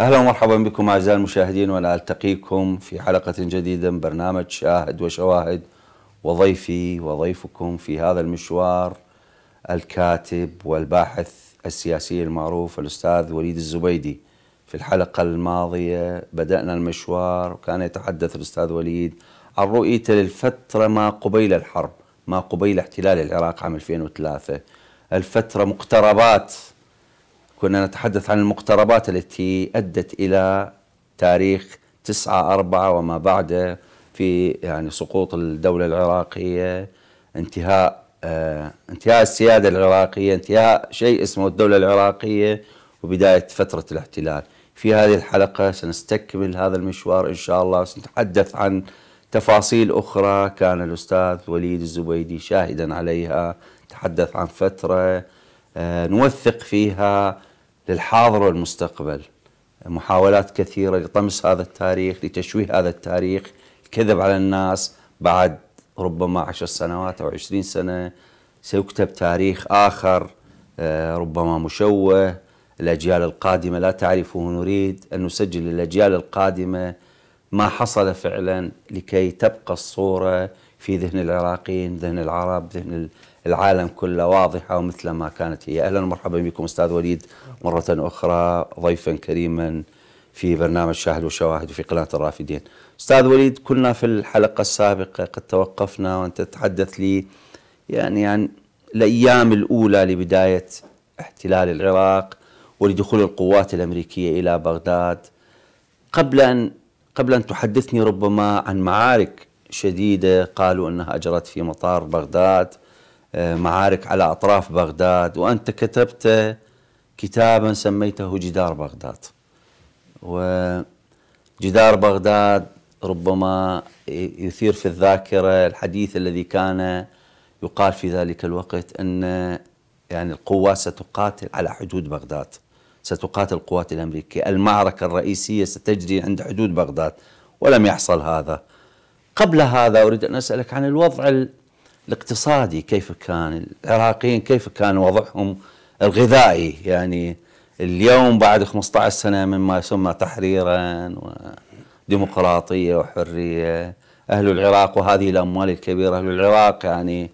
أهلا ومرحبا بكم أعزائي المشاهدين وأنا ألتقيكم في حلقة جديدة من برنامج شاهد وشواهد وضيفي وضيفكم في هذا المشوار الكاتب والباحث السياسي المعروف الأستاذ وليد الزبيدي. في الحلقة الماضية بدأنا المشوار وكان يتحدث الأستاذ وليد عن رؤيته للفترة ما قبيل الحرب ما قبيل احتلال العراق عام 2003 الفترة مقتربات كنا نتحدث عن المقتربات التي أدت إلى تاريخ 9 4 وما بعده في يعني سقوط الدولة العراقية انتهاء آه انتهاء السيادة العراقية انتهاء شيء اسمه الدولة العراقية وبداية فترة الاحتلال. في هذه الحلقة سنستكمل هذا المشوار إن شاء الله وسنتحدث عن تفاصيل أخرى. كان الأستاذ وليد الزبيدي شاهدا عليها تحدث عن فترة آه نوثق فيها للحاضر والمستقبل. محاولات كثيرة لطمس هذا التاريخ لتشويه هذا التاريخ. الكذب على الناس بعد ربما عشر سنوات أو عشرين سنة. سيكتب تاريخ آخر آه ربما مشوه. الأجيال القادمة لا تعرفه نريد أن نسجل للأجيال القادمة ما حصل فعلا لكي تبقى الصورة في ذهن العراقيين ذهن العرب ذهن العالم كله واضحة ومثل ما كانت هي. أهلا ومرحبا بكم أستاذ وليد. مرة أخرى ضيفا كريما في برنامج شاهد وشواهد في قناة الرافدين. أستاذ وليد كنا في الحلقة السابقة قد توقفنا وأنت تتحدث لي يعني عن الأيام الأولى لبداية احتلال العراق ولدخول القوات الأمريكية إلى بغداد. قبل أن قبل أن تحدثني ربما عن معارك شديدة قالوا أنها أجرت في مطار بغداد. معارك على أطراف بغداد وأنت كتبت كتابا سميته جدار بغداد. وجدار بغداد ربما يثير في الذاكرة الحديث الذي كان يقال في ذلك الوقت أن يعني القوات ستقاتل على حدود بغداد ستقاتل القوات الأمريكية. المعركة الرئيسية ستجري عند حدود بغداد ولم يحصل هذا. قبل هذا أريد أن أسألك عن الوضع الاقتصادي كيف كان العراقيين كيف كان وضعهم الغذائي؟ يعني اليوم بعد 15 سنة مما يسمى تحريرا وديمقراطية وحرية أهل العراق وهذه الأموال الكبيرة. أهل العراق يعني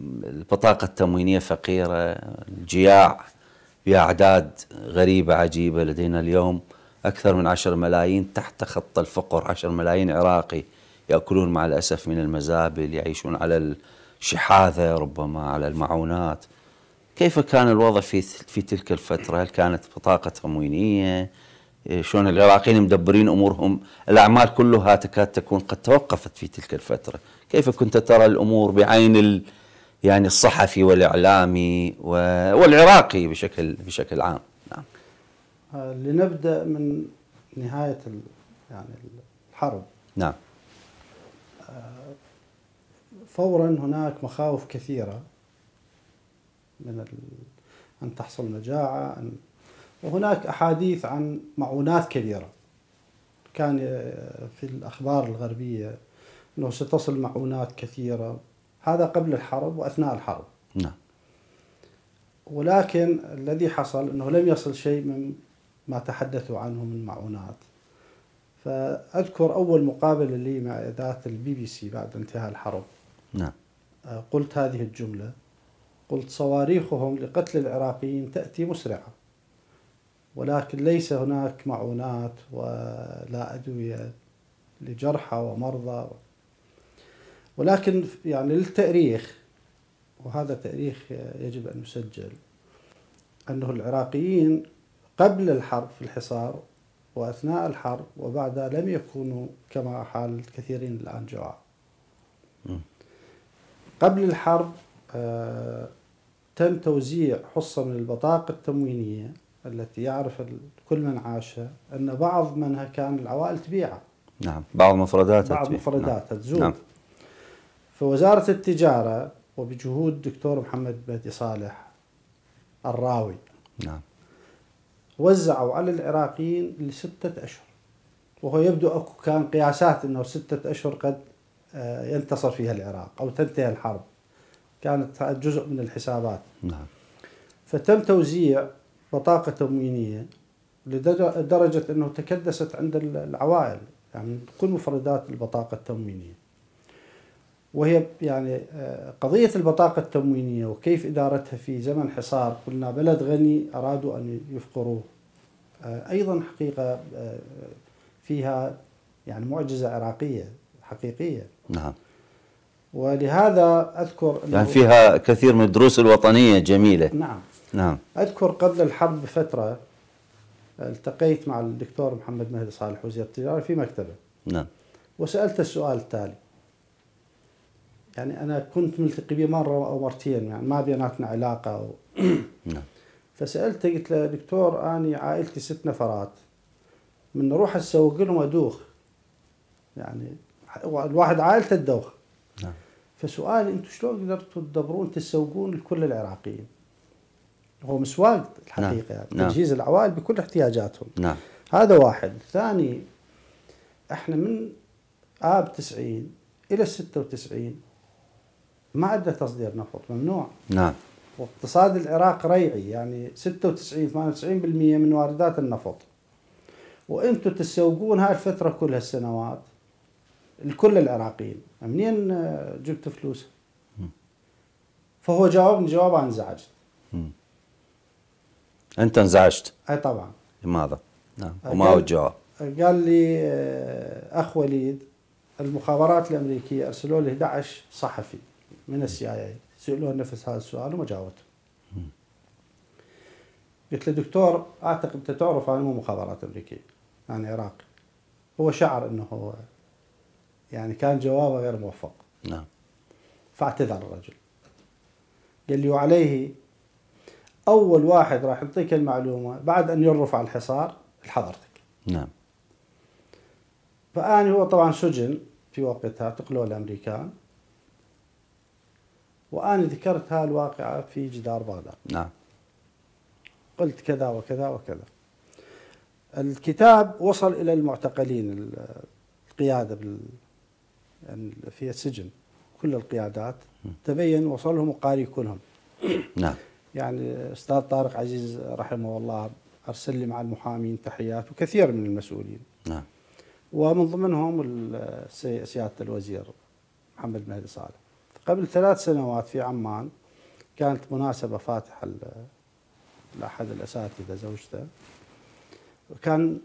البطاقة التموينية فقيرة الجياع بأعداد غريبة عجيبة لدينا اليوم. أكثر من عشر ملايين تحت خط الفقر عشر ملايين عراقي. يأكلون مع الأسف من المزابل يعيشون على الشحاذة ربما على المعونات كيف كان الوضع في في تلك الفترة؟ هل كانت بطاقة تموينية؟ شلون العراقيين مدبرين أمورهم؟ الأعمال كلها تكاد تكون قد توقفت في تلك الفترة، كيف كنت ترى الأمور بعين ال يعني الصحفي والإعلامي والعراقي بشكل بشكل عام؟ نعم. لنبدأ من نهاية يعني الحرب. نعم. فورا هناك مخاوف كثيرة من أن تحصل مجاعة أن وهناك أحاديث عن معونات كبيرة. كان في الأخبار الغربية أنه ستصل معونات كثيرة هذا قبل الحرب وأثناء الحرب. نعم. ولكن الذي حصل أنه لم يصل شيء من ما تحدثوا عنه من معونات. فأذكر أول مقابلة لي مع إذاعة البي بي سي بعد انتهاء الحرب. نعم. قلت هذه الجملة. قلت صواريخهم لقتل العراقيين تأتي مسرعة. ولكن ليس هناك معونات ولا أدوية لجرحى ومرضى. ولكن يعني للتأريخ وهذا تأريخ يجب أن يسجل أنه العراقيين قبل الحرب في الحصار وأثناء الحرب وبعدها لم يكونوا كما حال الكثيرين الآن جوعا قبل الحرب آه تم توزيع حصة من البطاقة التموينية التي يعرف كل من عاشها أن بعض منها كان العوائل تبيعها. نعم بعض مفرداتها بعض مفرداتها نعم. تزول. نعم. فوزارة التجارة وبجهود الدكتور محمد بهدي صالح الراوي نعم. وزعوا على العراقيين لستة أشهر. وهو يبدو أكو كان قياسات أنه ستة أشهر قد ينتصر فيها العراق أو تنتهي الحرب. كانت جزء من الحسابات. نعم. فتم توزيع بطاقة تموينية لدرجة أنه تكدست عند العوائل يعني كل مفردات البطاقة التموينية. وهي يعني آه، قضية البطاقة التموينية وكيف إدارتها في زمن حصار. قلنا بلد غني أرادوا أن يفقروه. آه، أيضا حقيقة آه، فيها يعني معجزة عراقية حقيقية. نعم. ولهذا أذكر يعني فيها كثير من الدروس الوطنية جميلة. نعم. نعم. أذكر قبل الحرب بفترة التقيت مع الدكتور محمد مهدي صالح وزير التجارة في مكتبه. نعم. وسألته السؤال التالي. يعني أنا كنت ملتقي به مرة أو مرتين يعني ما بيناتنا علاقة أو نعم. فسألته قلت له دكتور أني عائلتي ست نفرات من نروح نسوق لهم أدوخ. يعني الواحد عائلته تدوخ. نعم. فسؤالي أنتم شلون قدرتوا تدبرون تسوقون لكل العراقيين؟ هو مسواق الحقيقة نعم. يعني نعم. تجهيز العوائل بكل احتياجاتهم. نعم. هذا واحد. ثاني إحنا من آب 90 إلى 96 ما عندنا تصدير نفط ممنوع. نعم. واقتصاد العراق ريعي يعني 96 98% من واردات النفط. وأنتم تسوقون هاي الفترة كل هالسنوات لكل العراقيين. منين جبتوا فلوس؟ فهو جاوبني جواب أنا انزعجت. أنت انزعجت؟ أي طبعا. لماذا؟ نعم. وما هو الجواب؟ قال لي آه، أخ وليد المخابرات الأمريكية أرسلوا لي 11 صحفي. من السي اي اي سالوه نفس هذا السؤال وما جاوبته. قلت له دكتور أعتقد أنت تعرف أنا مو مخابرات أمريكية أنا عراقي هو شعر إنه هو يعني كان جوابه غير موفق. نعم. فاعتذر الرجل. قال لي وعليه أول واحد راح يعطيك المعلومة بعد أن يرفع الحصار لحضرتك. نعم. فاني هو طبعا سجن في وقتها اعتقلوه الأمريكان. واني ذكرت هاي الواقعه في جدار بغداد. نعم. قلت كذا وكذا وكذا. الكتاب وصل إلى المعتقلين ال- القيادة بال يعني في السجن كل القيادات. تبين وصلهم وقاري كلهم. نعم. يعني أستاذ طارق عزيز رحمه الله أرسل لي مع المحامين تحيات وكثير من المسؤولين. نعم. ومن ضمنهم سيادة الوزير محمد مهدي صالح. قبل ثلاث سنوات في عمان كانت مناسبة فاتحة ل- لأحد الأساتذة زوجته. وكان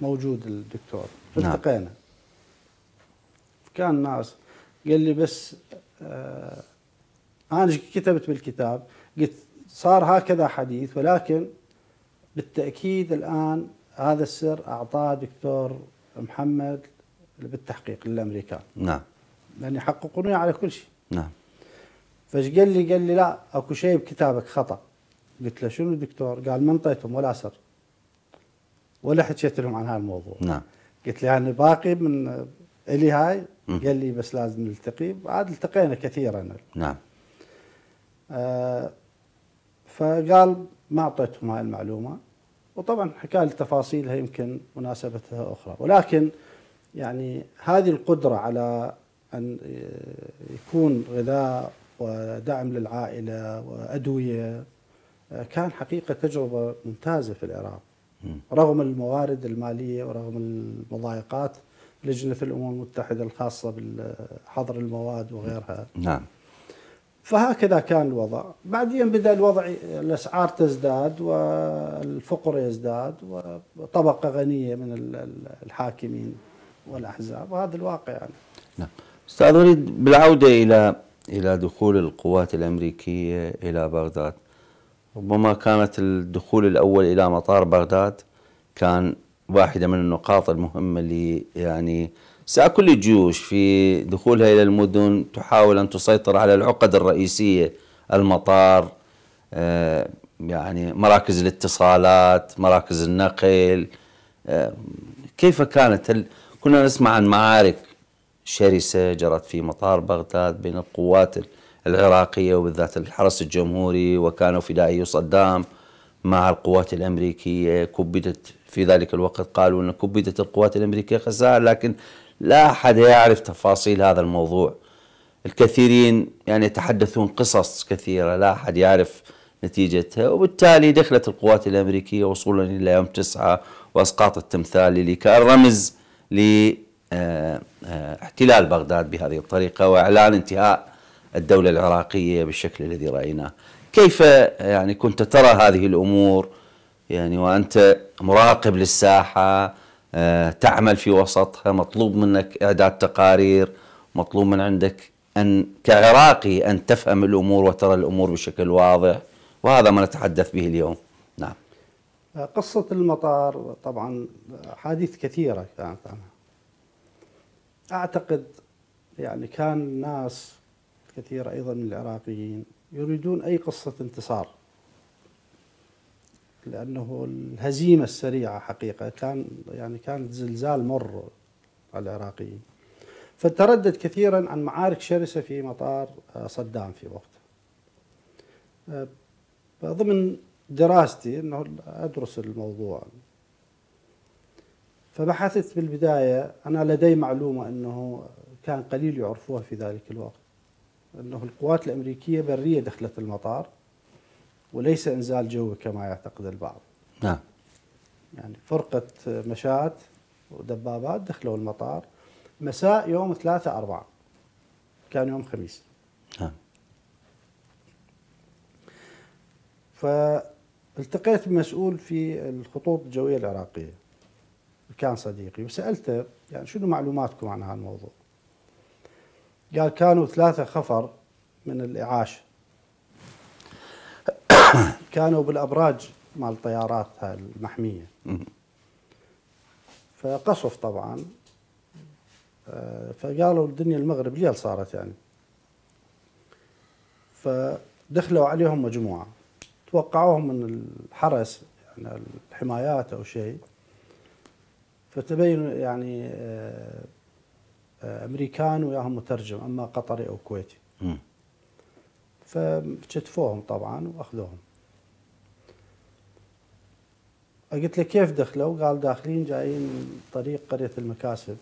موجود الدكتور. نعم. فالتقينا. كان ناس. قال لي بس آه أنا كتبت بالكتاب قلت صار هكذا حديث ولكن بالتأكيد الآن هذا السر أعطاه دكتور محمد بالتحقيق للامريكان نعم. لأن يحققون على كل شيء. نعم. فايش قال لي؟ قال لي لا اكو شيء بكتابك خطأ. قلت له شنو دكتور؟ قال ما انطيتهم ولا سر ولا حكيت لهم عن هذا الموضوع نعم. قلت له يعني باقي من إلي هاي. قال لي بس لازم نلتقي. عاد التقينا كثيرا. نعم. آه، فقال ما أعطيتهم هاي المعلومة. وطبعا حكى لي تفاصيلها يمكن مناسبتها أخرى. ولكن يعني هذه القدرة على أن آه، يكون غذاء ودعم للعائلة وأدوية. آه، كان حقيقة تجربة ممتازة في العراق. رغم الموارد المالية ورغم المضايقات لجنة الأمم المتحدة الخاصة بحظر المواد وغيرها. نعم. فهكذا كان الوضع. بعدين بدأ الوضع الأسعار تزداد والفقر يزداد وطبقة غنية من ال- ال- الحاكمين والأحزاب. وهذا الواقع يعني. نعم. أستاذ وليد بالعودة إلى إلى دخول القوات الأمريكية إلى بغداد. ربما كانت الدخول الأول إلى مطار بغداد كان واحدة من النقاط المهمة اللي يعني سعى كل الجيوش في دخولها إلى المدن تحاول أن تسيطر على العقد الرئيسية المطار آه، يعني مراكز الاتصالات مراكز النقل. آه، كيف كانت؟ كنا نسمع عن معارك شرسة جرت في مطار بغداد بين القوات العراقية وبالذات الحرس الجمهوري وكانوا فدائي صدام مع القوات الأمريكية كبدت في ذلك الوقت. قالوا أن كبدت القوات الأمريكية خسائر لكن لا أحد يعرف تفاصيل هذا الموضوع. الكثيرين يعني يتحدثون قصص كثيرة لا أحد يعرف نتيجتها وبالتالي دخلت القوات الأمريكية وصولا إلى يوم تسعة وأسقاط التمثال اللي كان رمز لاحتلال بغداد بهذه الطريقة وإعلان انتهاء الدولة العراقية بالشكل الذي رأيناه. كيف يعني كنت ترى هذه الأمور؟ يعني وأنت مراقب للساحة آه، تعمل في وسطها مطلوب منك إعداد تقارير مطلوب من عندك أن كعراقي أن تفهم الأمور وترى الأمور بشكل واضح وهذا ما نتحدث به اليوم. نعم. قصة المطار طبعا أحاديث كثيرة كانت. عنها أعتقد يعني كان الناس كثير أيضا من العراقيين يريدون أي قصة انتصار. لأنه الهزيمة السريعة حقيقة كان يعني كانت زلزال مر على العراقيين. فتردد كثيرا عن معارك شرسة في مطار آه، صدام في وقته آه، ضمن دراستي أنه أدرس الموضوع. فبحثت بالبداية أنا لدي معلومة أنه كان قليل يعرفوها في ذلك الوقت أنه القوات الأمريكية برية دخلت المطار وليس إنزال جوي كما يعتقد البعض. نعم. يعني فرقة مشاة ودبابات دخلوا المطار مساء يوم ثلاثة أربعة كان يوم خميس. نعم. فالتقيت بمسؤول في الخطوط الجوية العراقية. كان صديقي وسألته يعني شنو معلوماتكم عن هذا الموضوع قال كانوا ثلاثة خفر من الإعاش. كانوا بالأبراج مال الطيارات هاي المحمية فقصف طبعا. فقالوا الدنيا المغرب ليل صارت يعني. فدخلوا عليهم مجموعة. توقعوهم من الحرس يعني الحمايات أو شيء. فتبين يعني آه، أمريكان وياهم مترجم أما قطري أو كويتي. فشتفوهم طبعا وأخذوهم. قلت له كيف دخلوا؟ قال داخلين جايين طريق قرية المكاسب.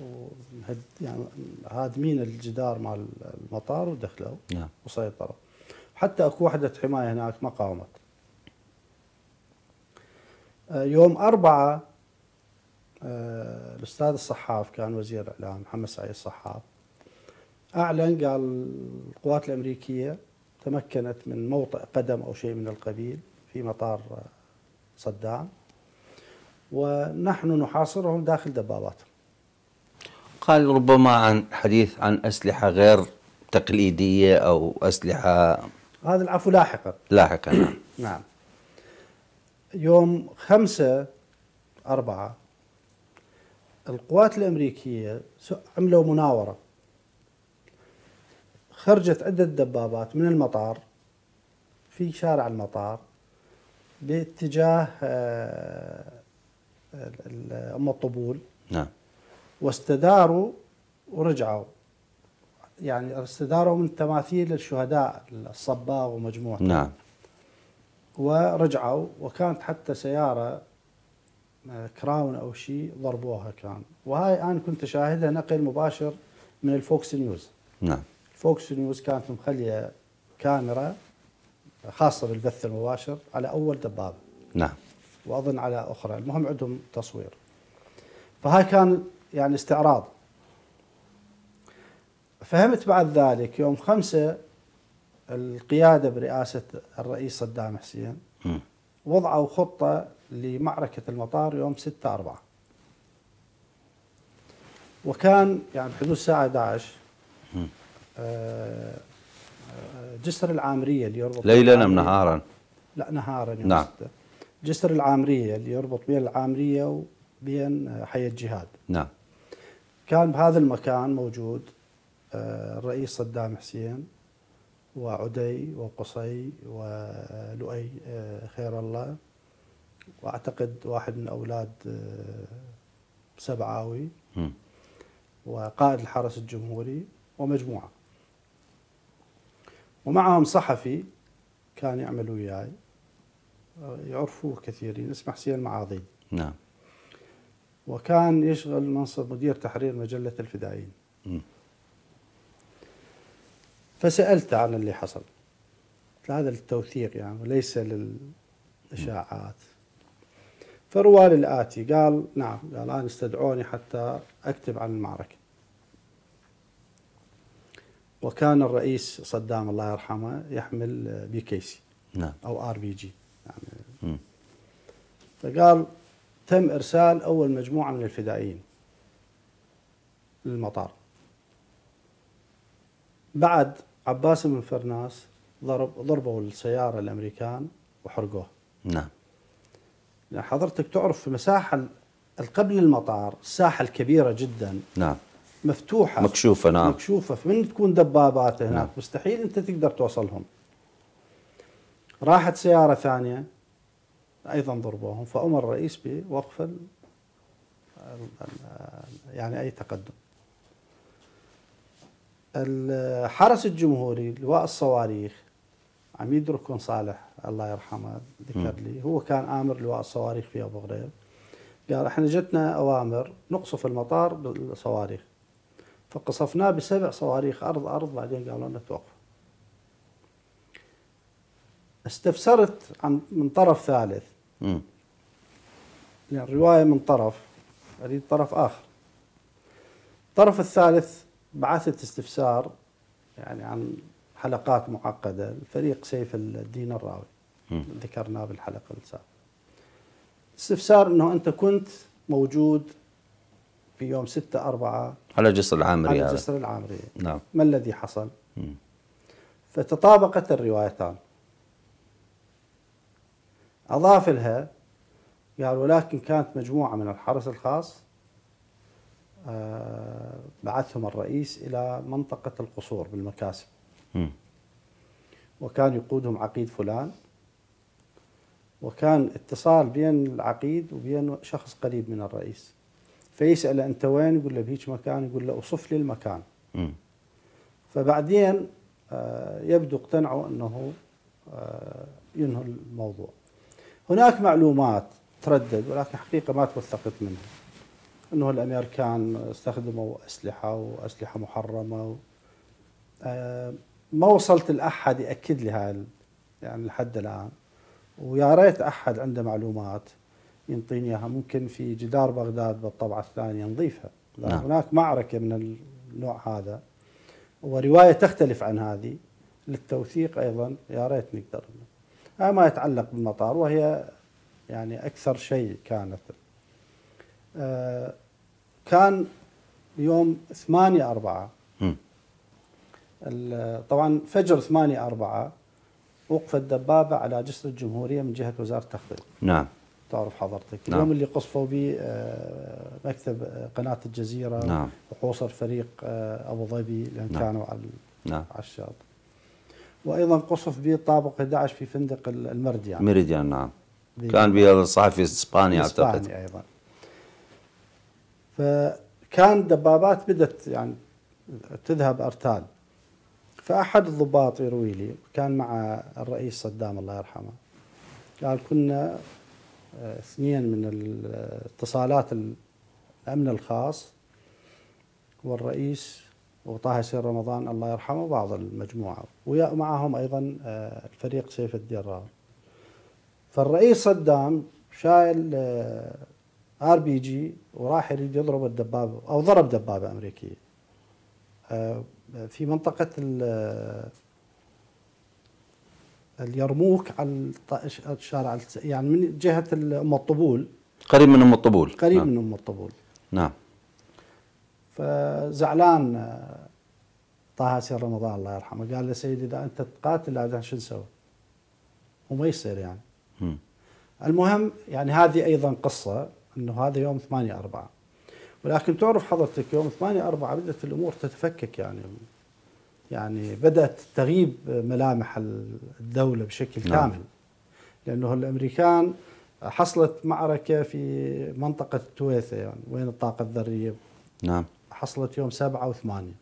وهد يعني هادمين الجدار مال المطار ودخلوا نعم. وسيطروا. حتى أكو وحدة حماية هناك ما قاومت آه، يوم أربعة آه، الأستاذ الصحاف كان وزير الإعلام محمد سعيد الصحاف. أعلن قال القوات الأمريكية تمكنت من موطئ قدم أو شيء من القبيل في مطار صدام. ونحن نحاصرهم داخل دباباتهم. قال ربما عن حديث عن أسلحة غير تقليدية أو أسلحة هذا العفو لاحقا. لاحقا. نعم نعم. يوم خمسة أربعة القوات الأمريكية عملوا مناورة. خرجت عدة دبابات من المطار في شارع المطار باتجاه آه، أم الطبول. نعم. واستداروا ورجعوا. يعني استداروا من تماثيل الشهداء الصباغ ومجموعته نعم. ورجعوا وكانت حتى سيارة كراون أو شيء ضربوها كان. وهاي أنا كنت أشاهدها نقل مباشر من الفوكس نيوز. نعم. فوكس نيوز كانت مخلية كاميرا خاصة بالبث المباشر على أول دبابة. نعم. وأظن على أخرى. المهم عندهم تصوير. فهاي كان يعني استعراض. فهمت بعد ذلك يوم خمسة القيادة برئاسة الرئيس صدام حسين م. وضعوا خطة لمعركة المطار يوم 6 4 وكان يعني بحدود الساعة 11 آه، جسر العامرية اللي يربط ليلا أم نهارا؟ لا نهارا يوم نعم. ستة. جسر العامرية اللي يربط بين العامرية وبين حي الجهاد نعم كان بهذا المكان موجود آه، الرئيس صدام حسين وعدي وقصي ولؤي آه، خير الله. وأعتقد واحد من أولاد آه، سبعاوي. وقائد الحرس الجمهوري ومجموعة. ومعهم صحفي كان يعمل وياي. يعرفوه كثيرين اسمه حسين المعاضي نعم. وكان يشغل منصب مدير تحرير مجلة الفدائيين. م. فسالته عن اللي حصل. هذا للتوثيق يعني وليس للإشاعات. فروى الآتي قال نعم قال الآن استدعوني حتى أكتب عن المعركة. وكان الرئيس صدام الله يرحمه يحمل بي كي سي نعم. أو آر بي جي يعني. فقال تم إرسال أول مجموعة من الفدائيين للمطار. بعد عباس بن فرناس ضرب ضربوا السيارة الأمريكان وحرقوها نعم. يعني حضرتك تعرف في مساحة قبل المطار الساحة الكبيرة جدا. نعم. مفتوحة. مكشوفة نعم. مكشوفة. فمن تكون دبابات هناك؟ نعم. مستحيل أنت تقدر توصلهم. راحت سيارة ثانية أيضا ضربوهم فأمر الرئيس بوقف يعني أي تقدم. الحرس الجمهوري لواء الصواريخ عميد ركن صالح الله يرحمه ذكر. لي هو كان آمر لواء الصواريخ في أبو غريب قال إحنا جتنا أوامر نقصف المطار بالصواريخ فقصفناه بسبع صواريخ أرض أرض بعدين قالوا لنا توقف استفسرت عن من طرف ثالث مم. يعني الرواية من طرف أريد طرف آخر الطرف الثالث بعثت استفسار يعني عن حلقات معقدة. الفريق سيف الدين الراوي. ذكرناه بالحلقة السابقة استفسار أنه أنت كنت موجود في يوم 6 4 على جسر العامري على الجسر العامري. نعم. ما الذي حصل؟ مم. فتطابقت الروايتان. أضاف لها قال ولكن كانت مجموعة من الحرس الخاص بعثهم الرئيس إلى منطقة القصور بالمكاسب مم. وكان يقودهم عقيد فلان وكان اتصال بين العقيد وبين شخص قريب من الرئيس فيسأل أنت وين يقول له بهيك مكان يقول له أوصف لي المكان مم. فبعدين آه، يبدو اقتنعوا أنه آه، ينهوا الموضوع. هناك معلومات تردد ولكن حقيقة ما توثقت منها. إنه الامريكان استخدموا اسلحه وأسلحة محرمة و آه، ما وصلت لأحد يأكد لي هاي يعني لحد الآن. ويا ريت أحد عنده معلومات ينطيني إياها. ممكن في جدار بغداد بالطبعة الثانية نضيفها. لأن نعم. هناك معركة من النوع هذا. ورواية تختلف عن هذه. للتوثيق أيضا يا ريت نقدر. هذا ما يتعلق بالمطار وهي يعني أكثر شيء كانت كان يوم 8 4 مم. ال- طبعا فجر 8 4 وقفت دبابه على جسر الجمهورية من جهة وزارة التخطيط نعم. تعرف حضرتك. نعم. اليوم اللي قصفوا به آه، مكتب آه، قناة الجزيرة نعم. وحوصر فريق آه، أبو ظبي لأن نعم. كانوا على نعم. على الشاطئ. وأيضا قصف به طابق 11 في فندق ال- المرديان ميريديان نعم. كان بها الصحفي الاسباني أعتقد. الإسباني أيضا. فكان دبابات بدت يعني تذهب أرتال. فأحد الضباط يروي لي كان مع الرئيس صدام الله يرحمه قال كنا آه، اثنين من الاتصالات الأمن الخاص والرئيس وطه ياسين رمضان الله يرحمه وبعض المجموعة ومعهم أيضا آه، الفريق سيف الدين فالرئيس صدام شايل آر بي جي وراح يريد يضرب الدبابة أو ضرب دبابة أمريكية. آه، في منطقة ال- اليرموك على الشارع يعني من جهة أم الطبول. قريب من أم الطبول. قريب نعم. من أم الطبول. نعم. فزعلان آه، طه سير رمضان الله يرحمه قال له سيدي إذا أنت تقاتل هذا شو نسوي؟ وما يصير يعني. مم. المهم يعني هذه أيضا قصة. إنه هذا يوم 8 4 ولكن تعرف حضرتك يوم 8 4 بدأت الأمور تتفكك يعني. يعني بدأت تغيب ملامح الدولة بشكل نعم. كامل. لأنه الأمريكان حصلت معركة في منطقة التويثه يعني وين الطاقة الذرية؟ نعم. حصلت يوم سبعة وثمانية.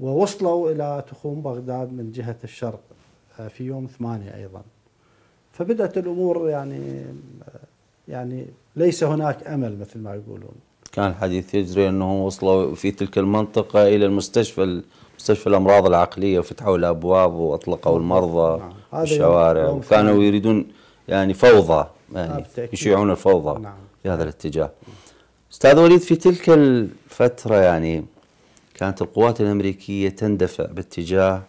ووصلوا إلى تخوم بغداد من جهة الشرق آه، في يوم ثمانية أيضا. فبدأت الأمور يعني يعني ليس هناك أمل مثل ما يقولون كان الحديث يجري أنهم وصلوا في تلك المنطقة إلى المستشفى مستشفى الأمراض العقلية وفتحوا الأبواب وأطلقوا المرضى نعم. في هذا الشوارع وكانوا. يريدون يعني فوضى آه، يعني بالتأكيد. يشيعون الفوضى نعم. في هذا الاتجاه أستاذ وليد في تلك الفترة يعني كانت القوات الأمريكية تندفع باتجاه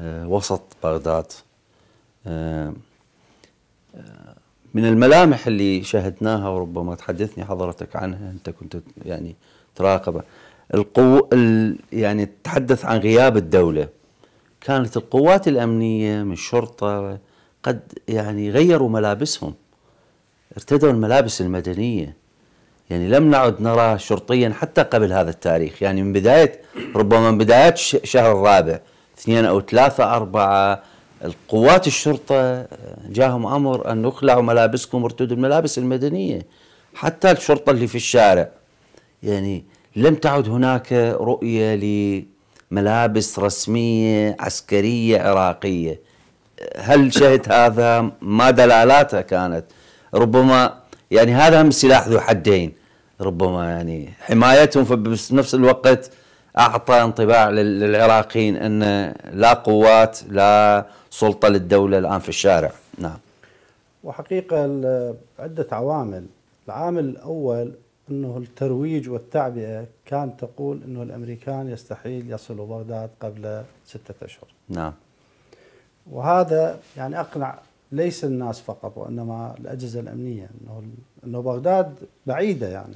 آه، وسط بغداد آه، آه، من الملامح اللي شاهدناها وربما تحدثني حضرتك عنها أنت كنت يعني تراقب. القو ال يعني تحدث عن غياب الدولة. كانت القوات الأمنية من الشرطة قد يعني غيروا ملابسهم ارتدوا الملابس المدنية. يعني لم نعد نرى شرطيا حتى قبل هذا التاريخ. يعني من بداية ربما من بدايات ش- شهر الرابع اثنين أو ثلاثة أربعة القوات الشرطة جاهم أمر أن اخلعوا ملابسكم وارتدوا الملابس المدنية حتى الشرطة اللي في الشارع. يعني لم تعد هناك رؤية لملابس رسمية عسكرية عراقية. هل شهد هذا ما دلالاته كانت؟ ربما يعني هذا هم سلاح ذو حدين. ربما يعني حمايتهم في نفس الوقت أعطى انطباع لل- للعراقيين أن لا قوات لا سلطة للدولة الآن في الشارع. نعم. وحقيقة ال- عدة عوامل. العامل الأول أنه الترويج والتعبئة كان تقول أنه الأمريكان يستحيل يصلوا بغداد قبل ستة أشهر. نعم. وهذا يعني أقنع ليس الناس فقط وإنما الأجهزة الأمنية أنه أنه بغداد بعيدة يعني.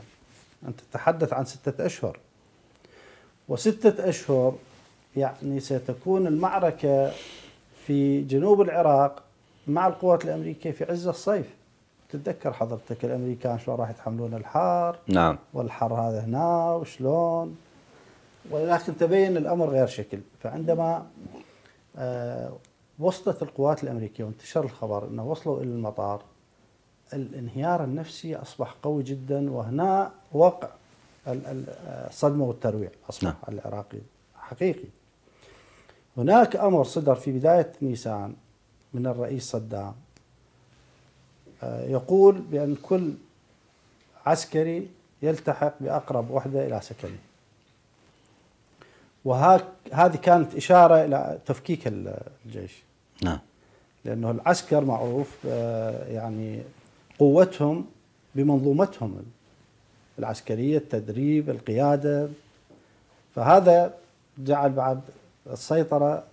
أنت تتحدث عن ستة أشهر. وستة أشهر يعني ستكون المعركة في جنوب العراق مع القوات الأمريكية في عز الصيف. تتذكر حضرتك الأمريكان شلون راح يتحملون الحار؟ نعم. والحر هذا هنا وشلون؟ ولكن تبين الأمر غير شكل. فعندما آه، وصلت القوات الأمريكية وانتشر الخبر إنه وصلوا إلى المطار الانهيار النفسي أصبح قوي جدا وهنا وقع ال- ال- الصدمة والترويع أصبح نعم. العراقي حقيقي. هناك أمر صدر في بداية نيسان من الرئيس صدام. آه، يقول بأن كل عسكري يلتحق بأقرب وحدة إلى سكنه. وهذه كانت إشارة إلى تفكيك ال- الجيش. نعم. لأنه العسكر معروف آه، يعني قوتهم بمنظومتهم العسكرية التدريب القيادة. فهذا جعل بعد السيطرة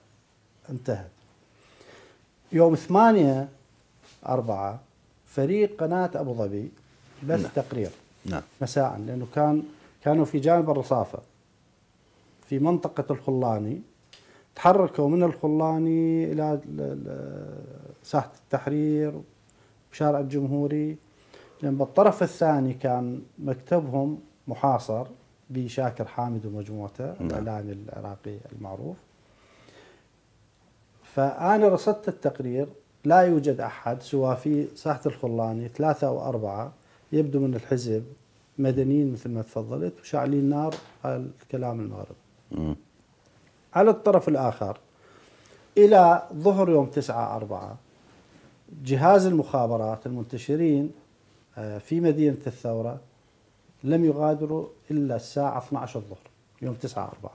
انتهت. يوم ثمانية أربعة فريق قناة أبو ظبي بث نعم. تقرير نعم. مساء لأنه كان كانوا في جانب الرصافة في منطقة الخلاني. تحركوا من الخلاني ال- ساحة التحرير وشارع الجمهوري. لأن بالطرف الثاني كان مكتبهم محاصر بشاكر حامد ومجموعته نعم. الأعلامي العراقي المعروف فأنا رصدت التقرير لا يوجد أحد سوى في ساحة الخلاني ثلاثة أو أربعة يبدو من الحزب مدنيين مثل ما تفضلت وشاعلين نار على الكلام المغرب مم. على الطرف الآخر إلى ظهر يوم 9 أربعة جهاز المخابرات المنتشرين في مدينة الثورة لم يغادروا إلا الساعة 12 الظهر يوم 9 أربعة.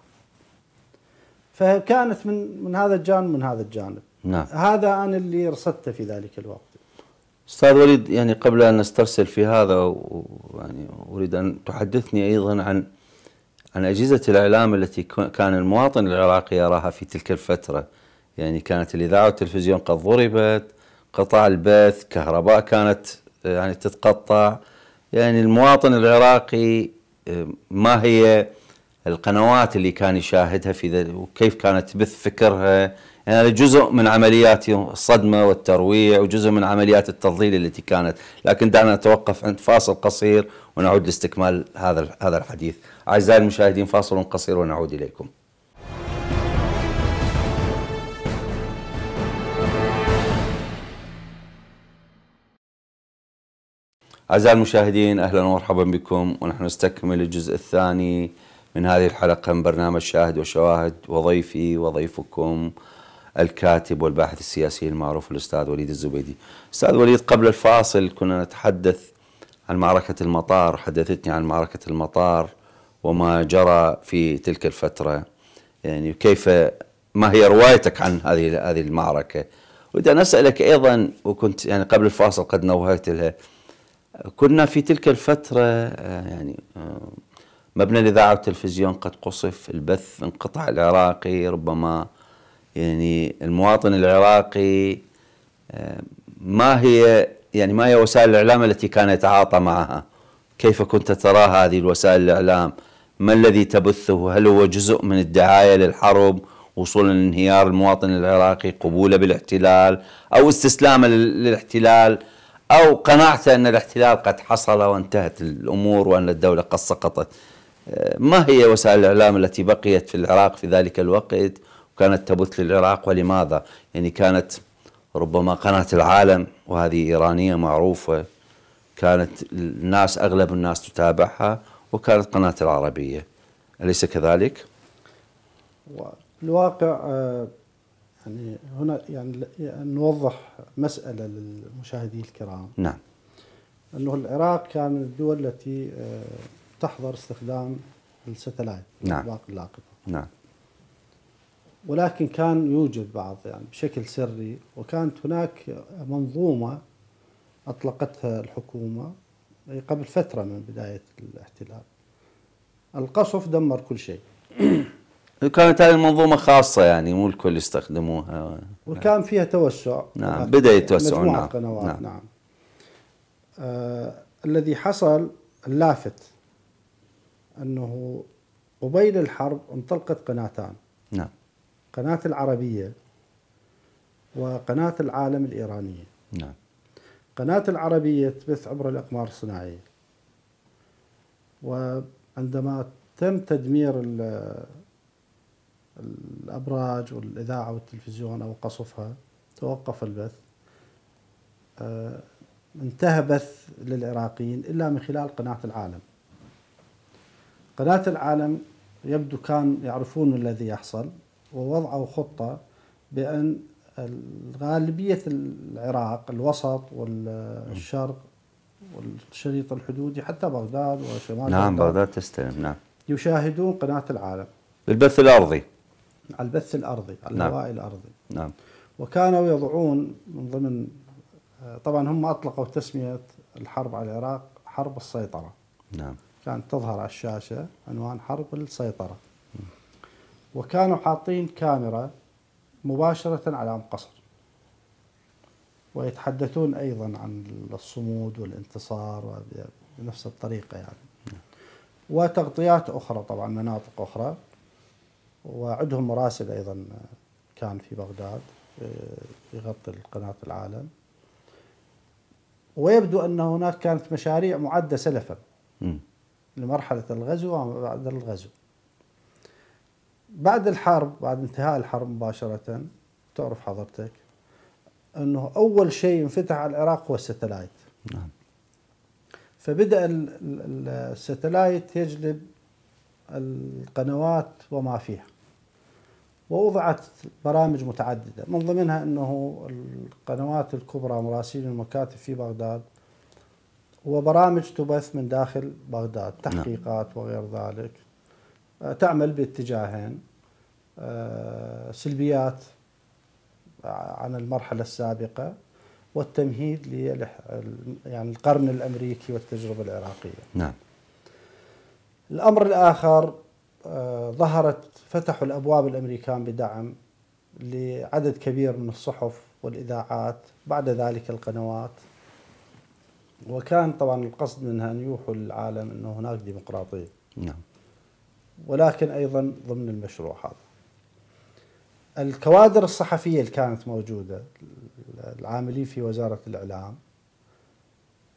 فكانت من من هذا الجانب من هذا الجانب. نعم. هذا أنا اللي رصدته في ذلك الوقت. أستاذ وليد يعني قبل أن نسترسل في هذا و- يعني أريد أن تحدثني أيضا عن عن أجهزة الإعلام التي كان المواطن العراقي يراها في تلك الفترة. يعني كانت الإذاعة والتلفزيون قد ضربت قطع البث كهرباء كانت آه، يعني تتقطع. يعني المواطن العراقي آه، ما هي القنوات اللي كان يشاهدها في وكيف كانت تبث فكرها يعني جزء من عمليات الصدمة والترويع وجزء من عمليات التضليل التي كانت. لكن دعنا نتوقف عند فاصل قصير ونعود لاستكمال هذا هذا الحديث. أعزائي المشاهدين فاصل قصير ونعود إليكم. أعزائي المشاهدين أهلا ومرحبا بكم ونحن نستكمل الجزء الثاني من هذه الحلقة من برنامج شاهد وشواهد وضيفي وضيفكم الكاتب والباحث السياسي المعروف الأستاذ وليد الزبيدي. أستاذ وليد قبل الفاصل كنا نتحدث عن معركة المطار حدثتني عن معركة المطار وما جرى في تلك الفترة. يعني كيف ما هي روايتك عن هذه هذه المعركة؟ أن أسألك أيضا وكنت يعني قبل الفاصل قد نوهت لها كنا في تلك الفترة آه، يعني آه، مبنى الإذاعة والتلفزيون قد قصف البث انقطع العراقي ربما يعني المواطن العراقي آه، ما هي يعني ما هي وسائل الإعلام التي كان يتعاطى معها؟ كيف كنت ترى هذه الوسائل الإعلام؟ ما الذي تبثه؟ هل هو جزء من الدعاية للحرب وصولا لانهيار المواطن العراقي قبوله بالاحتلال أو استسلامه للاحتلال؟ أو قناعته أن الاحتلال قد حصل وانتهت الأمور وأن الدولة قد سقطت. ما هي وسائل الإعلام التي بقيت في العراق في ذلك الوقت؟ وكانت تبث للعراق ولماذا؟ يعني كانت ربما قناة العالم وهذه إيرانية معروفة كانت الناس أغلب الناس تتابعها وكانت قناة العربية. أليس كذلك؟ الواقع آه، يعني هنا يعني نوضح مسألة للمشاهدين الكرام. نعم. أنه العراق كان من الدول التي آه، تحظر استخدام الستلايت نعم. اللاقطة. نعم. ولكن كان يوجد بعض يعني بشكل سري وكانت هناك منظومة أطلقتها الحكومة قبل فترة من بداية الاحتلال. القصف دمر كل شيء. كانت هذه المنظومة خاصة يعني مو الكل يستخدموها. وكان فيها توسع. نعم بدأ يتوسعون نعم قنوات نعم, نعم. آه الذي حصل اللافت أنه قبيل الحرب انطلقت قناتان. نعم. قناة العربية وقناة العالم الإيرانية. نعم. قناة العربية تبث عبر الأقمار الصناعية. وعندما تم تدمير الأبراج والإذاعة والتلفزيون أو قصفها. توقف البث. آه، انتهى بث للعراقيين إلا من خلال قناة العالم. قناة العالم يبدو كان يعرفون الذي يحصل ووضعوا خطة بأن غالبية العراق الوسط والشرق والشريط الحدودي حتى بغداد وشمال نعم بغداد تستلم نعم. يشاهدون قناة العالم. بالبث الأرضي. على البث الأرضي على نعم. الهواء الأرضي. نعم. وكانوا يضعون من ضمن طبعا هم أطلقوا تسمية الحرب على العراق حرب السيطرة. نعم. كانت تظهر على الشاشة عنوان حرب السيطرة. وكانوا حاطين كاميرا مباشرة على أم قصر. ويتحدثون أيضا عن الصمود والانتصار بنفس الطريقة يعني. وتغطيات أخرى طبعا مناطق أخرى. وعندهم مراسل أيضا كان في بغداد يغطي قناة العالم. ويبدو أن هناك كانت مشاريع معدة سلفا لمرحلة الغزو وبعد الغزو. بعد الحرب بعد انتهاء الحرب مباشرة تعرف حضرتك أنه أول شيء انفتح على العراق هو الستلايت. نعم. فبدأ الستلايت يجلب القنوات وما فيها. ووضعت برامج متعددة من ضمنها أنه القنوات الكبرى مراسلين المكاتب في بغداد وبرامج تبث من داخل بغداد نعم. تحقيقات وغير ذلك آه، تعمل باتجاهين آه، سلبيات عن المرحلة السابقة والتمهيد ل يعني القرن الأمريكي والتجربة العراقية. نعم. الأمر الآخر ظهرت فتحوا الأبواب الأمريكان بدعم لعدد كبير من الصحف والإذاعات بعد ذلك القنوات وكان طبعا القصد منها أن يوحوا للعالم أنه هناك ديمقراطية. نعم. ولكن أيضا ضمن المشروع هذا. الكوادر الصحفية اللي كانت موجودة العاملين في وزارة الإعلام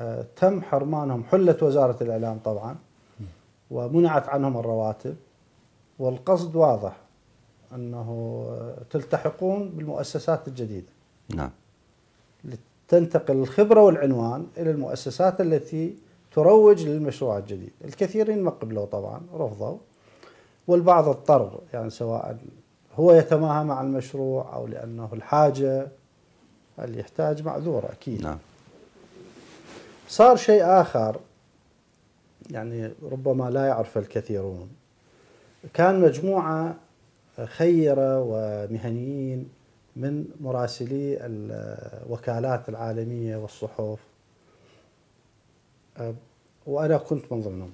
آه، تم حرمانهم حلت وزارة الإعلام طبعا ومنعت عنهم الرواتب والقصد واضح أنه تلتحقون بالمؤسسات الجديدة. نعم. تنتقل الخبرة والعنوان إلى المؤسسات التي تروج للمشروع الجديد، الكثيرين ما قبلوا طبعا رفضوا والبعض اضطر يعني سواء هو يتماهى مع المشروع أو لأنه الحاجة اللي يحتاج معذورة أكيد. نعم. صار شيء آخر يعني ربما لا يعرف الكثيرون كان مجموعة خيرة ومهنيين من مراسلي الوكالات العالمية والصحف. وأنا كنت من ضمنهم.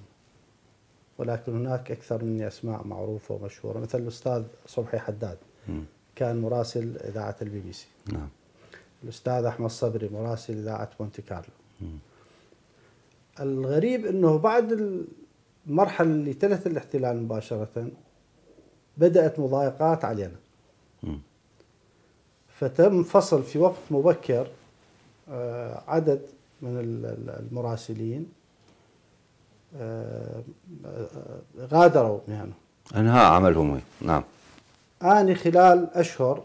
ولكن هناك أكثر مني أسماء معروفة ومشهورة مثل الأستاذ صبحي حداد. كان مراسل إذاعة البي بي سي. نعم. الأستاذ أحمد صبري مراسل إذاعة مونتي كارلو. الغريب أنه بعد المرحلة اللي تلت الاحتلال مباشرة بدأت مضايقات علينا. فتم فصل في وقت مبكر آه، عدد من المراسلين آه، غادروا مهنهم. انهاء عملهم نعم. أنا خلال أشهر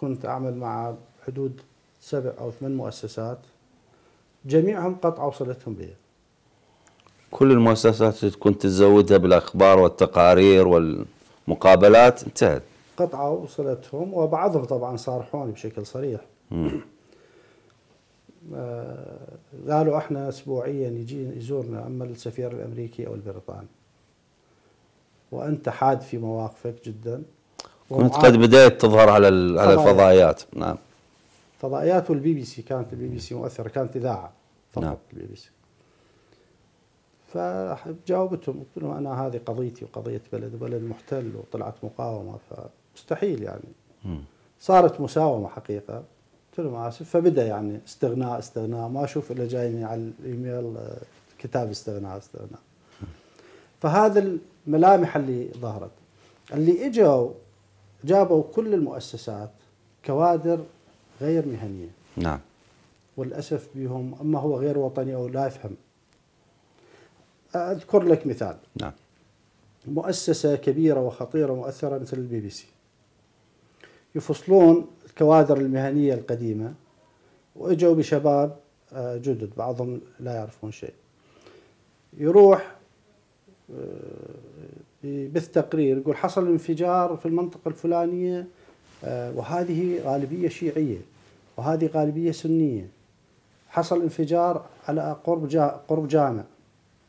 كنت أعمل مع حدود سبع أو ثمان مؤسسات جميعهم قطعوا صلتهم بي كل المؤسسات اللي كنت تزودها بالأخبار والتقارير والمقابلات انتهت. قطعوا صلتهم وبعضهم طبعا صارحوني بشكل صريح. آه قالوا إحنا اسبوعيا يجي يزورنا أما السفير الأمريكي أو البريطاني. وأنت حاد في مواقفك جدا. كنت قد بدأت تظهر على على الفضائيات نعم. فضائيات والبي بي سي كانت البي بي سي مؤثرة كانت إذاعة فقط نعم. البي بي سي. فجاوبتهم قلت لهم أنا هذه قضيتي وقضيه بلد بلد محتل وطلعت مقاومة فمستحيل يعني. م. صارت مساومة حقيقة. قلت لهم آسف فبدأ يعني استغناء استغناء. ما أشوف إلا جايني على الإيميل آه، كتاب استغناء استغناء. فهذا الملامح اللي ظهرت. اللي إجوا جابوا كل المؤسسات كوادر غير مهنية. نعم. والأسف بهم أما هو غير وطني أو لا يفهم. أذكر لك مثال. نعم. مؤسسة كبيرة وخطيرة ومؤثره مثل البي بي سي. يفصلون الكوادر المهنية القديمة وإجوا بشباب آه، جدد بعضهم لا يعرفون شيء. يروح بث تقرير يقول حصل انفجار في المنطقة الفلانية آه، وهذه غالبية شيعية وهذه غالبية سنية. حصل انفجار على قرب قرب جامع.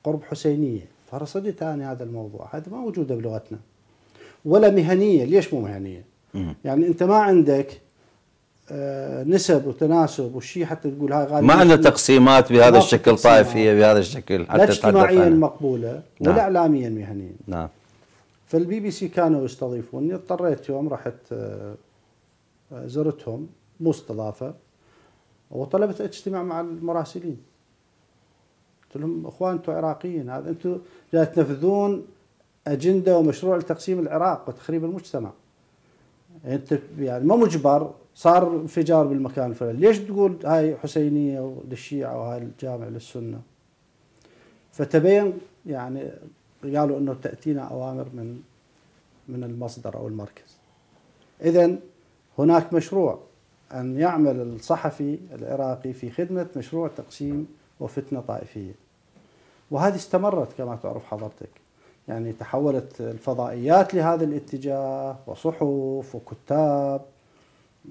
قرب حسينية. فرصدت أنا هذا الموضوع. هذا ما موجودة بلغتنا. ولا مهنية. ليش مو مهنية؟ يعني أنت ما عندك آه، نسب وتناسب والشيء حتى تقول هاي غالبا ما عندنا تقسيمات بهذا الشكل طائفية بهذا الشكل حتى لا اجتماعيا مقبولة ولا نعم. اعلاميا مهنيا. نعم. فالبي بي سي كانوا يستضيفوني اضطريت يوم رحت آه، زرتهم مو استضافة وطلبت اجتماع مع المراسلين. قلت لهم أخوان أنتم عراقيين هذا أنتم جاي تنفذون أجندة ومشروع لتقسيم العراق وتخريب المجتمع. أنت يعني ما مجبر صار انفجار بالمكان الفلاني. ليش تقول هاي حسينية للشيعة وهاي الجامع للسنة؟ فتبين يعني قالوا إنه تأتينا أوامر من من المصدر أو المركز. اذا هناك مشروع أن يعمل الصحفي العراقي في خدمة مشروع تقسيم وفتنة طائفية. وهذه استمرت كما تعرف حضرتك. يعني تحولت الفضائيات لهذا الاتجاه وصحف وكتاب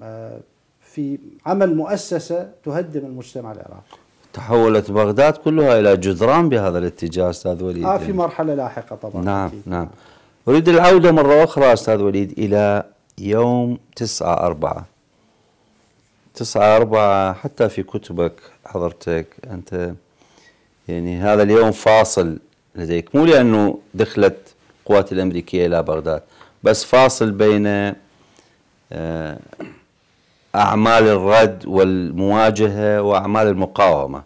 آه، في عمل مؤسسة تهدم المجتمع العراقي. تحولت بغداد كلها إلى جدران بهذا الاتجاه أستاذ وليد. آه في مرحلة لاحقة طبعا. نعم أكيد. نعم. أريد العودة مرة أخرى أستاذ وليد إلى يوم تسعة أربعة. تسعة أربعة حتى في كتبك حضرتك أنت. يعني هذا اليوم فاصل لديك. مو لأنه دخلت القوات الأمريكية إلى بغداد بس فاصل بين آه، أعمال الرد والمواجهة وأعمال المقاومة.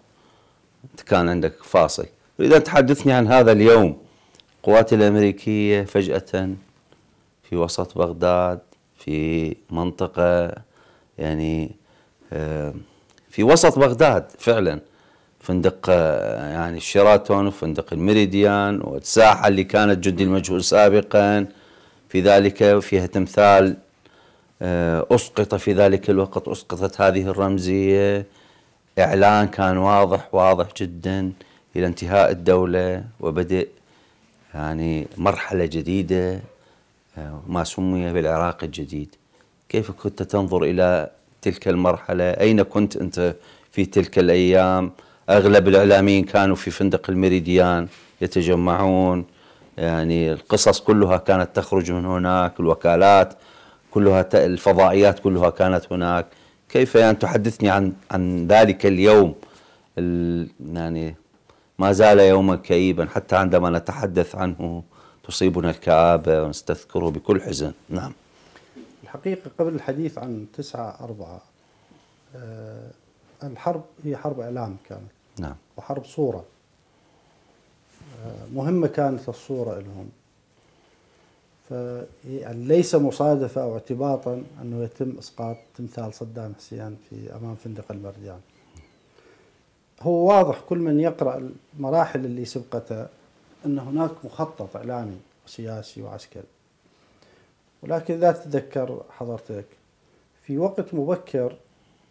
كان عندك فاصل. إذا تحدثني عن هذا اليوم القوات الأمريكية فجأة في وسط بغداد في منطقة يعني في وسط بغداد فعلا. فندق آه، يعني الشيراتون وفندق الميريديان والساحة اللي كانت جندي المجهول سابقا. في ذلك فيها تمثال آه، أسقط في ذلك الوقت أسقطت هذه الرمزية. إعلان كان واضح واضح جدا إلى انتهاء الدولة وبدء يعني مرحلة جديدة آه، ما سمي بالعراق الجديد. كيف كنت تنظر إلى تلك المرحلة؟ أين كنت أنت في تلك الأيام؟ أغلب الإعلاميين كانوا في فندق الميريديان يتجمعون. يعني القصص كلها كانت تخرج من هناك الوكالات كلها الفضائيات كلها كانت هناك. كيف يعني؟ تحدثني عن عن ذلك اليوم. ال- يعني ما زال يوما كئيبا حتى عندما نتحدث عنه تصيبنا الكآبة ونستذكره بكل حزن. نعم. الحقيقة قبل الحديث عن تسعة أربعة آه، الحرب هي حرب إعلام كانت. نعم. وحرب صورة. آه، مهمة كانت الصورة لهم. يعني ليس مصادفة أو اعتباطا أنه يتم إسقاط تمثال صدام حسين في أمام فندق المرديان هو واضح كل من يقرأ المراحل اللي سبقته أن هناك مخطط إعلامي وسياسي وعسكري. ولكن إذا تتذكر حضرتك. في وقت مبكر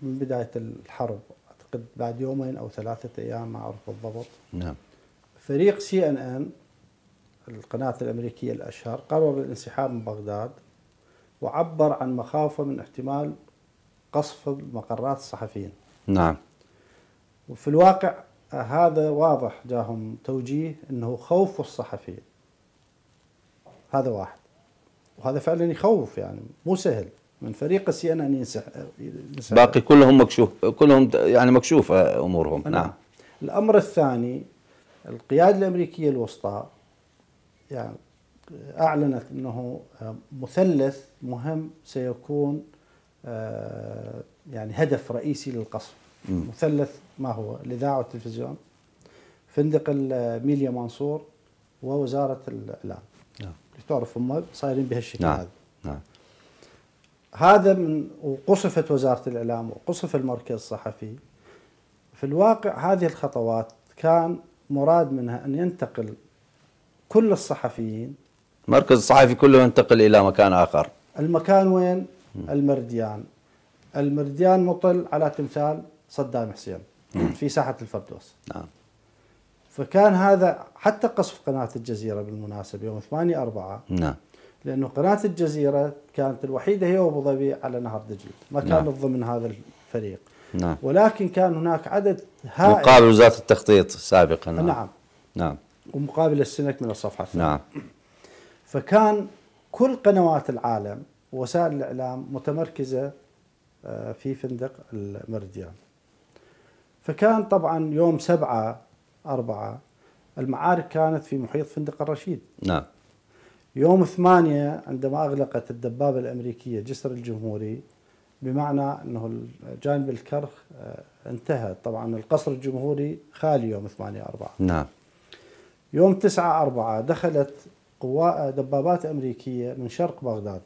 من بداية الحرب أعتقد بعد يومين أو ثلاثة أيام ما أعرف بالضبط. نعم. فريق سي ان ان القناة الأمريكية الأشهر قرر الانسحاب من بغداد وعبر عن مخاوفه من احتمال قصف مقرات الصحفيين. نعم. وفي الواقع هذا واضح جاهم توجيه إنه خوف الصحفيين. هذا واحد. وهذا فعلا يخوف يعني مو سهل. من فريق السي إن إن ينسحب. باقي كلهم مكشوف كلهم يعني مكشوفة أمورهم. نعم. الأمر الثاني القيادة الأمريكية الوسطى يعني أعلنت إنه مثلث مهم سيكون آه، يعني هدف رئيسي للقصف. مثلث ما هو؟ الإذاعة والتلفزيون. فندق الميليا منصور ووزارة الإعلام. نعم. اللي تعرف هم صايرين بهالشكل نعم هذا. نعم. هذا من وقصفت وزارة الإعلام وقصف المركز الصحفي. في الواقع هذه الخطوات كان مراد منها أن ينتقل كل الصحفيين. المركز الصحفي كله ينتقل إلى مكان آخر. المكان وين؟ المرديان. المرديان مطل على تمثال صدام حسين في ساحة الفردوس. نعم. فكان هذا حتى قصف قناة الجزيرة بالمناسبة يوم 8 4 نعم. لأنه قناة الجزيرة كانت الوحيدة هي وأبو ظبي على نهر دجلة. ما كانت نعم. ضمن هذا الفريق. نعم. ولكن كان هناك عدد هائل. مقابل وزارة التخطيط سابقا. نعم. نعم. نعم. ومقابل السنك من الصفحة الثانية. نعم. فكان كل قنوات العالم ووسائل الإعلام متمركزة آه، في فندق المرديان. فكان طبعا يوم سبعة أربعة. المعارك كانت في محيط فندق الرشيد. نعم. يوم ثمانية عندما أغلقت الدبابة الأمريكية جسر الجمهوري بمعنى أنه جانب الكرخ آه، انتهى. طبعا القصر الجمهوري خالي يوم ثمانية أربعة. نعم. يوم تسعة أربعة دخلت قوا دبابات أمريكية من شرق بغداد.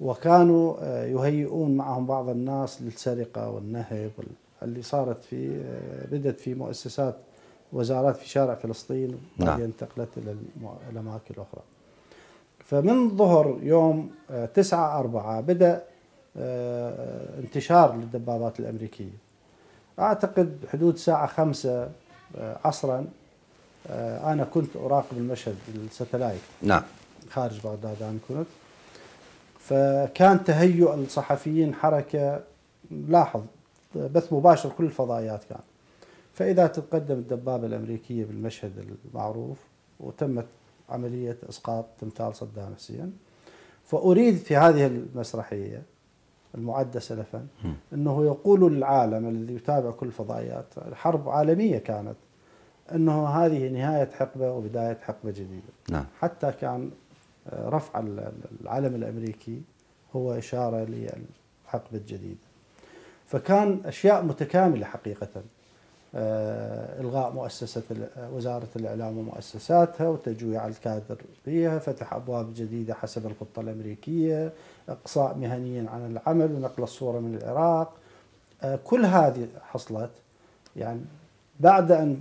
وكانوا آه، يهيئون معهم بعض الناس للسرقة والنهب وال- اللي صارت في آه، بدت في مؤسسات وزارات في شارع فلسطين نعم. بعدين انتقلت إلى الم- الأماكن الأخرى فمن ظهر يوم آه، تسعة أربعة بدأ آه، انتشار للدبابات الأمريكية. أعتقد حدود ساعة خمسة آه، عصرا آه، أنا كنت أراقب المشهد بالستلايت نعم. خارج بغداد أنا كنت. فكان تهيؤ الصحفيين حركة لاحظ بث مباشر كل الفضائيات كان فإذا تتقدم الدبابة الأمريكية بالمشهد المعروف وتمت عملية إسقاط تمثال صدام حسين فأريد في هذه المسرحية المعدة سلفا أنه يقول للعالم الذي يتابع كل الفضائيات حرب عالمية كانت أنه هذه نهاية حقبة وبداية حقبة جديدة نعم حتى كان آه، رفع ال- العلم الأمريكي هو إشارة للحقبة الجديدة. فكان أشياء متكاملة حقيقه. آه، إلغاء مؤسسة ال- وزارة الإعلام ومؤسساتها وتجويع الكادر فيها، فتح أبواب جديدة حسب الخطة الأمريكية، إقصاء مهنيا عن العمل ونقل الصورة من العراق. آه، كل هذه حصلت يعني بعد أن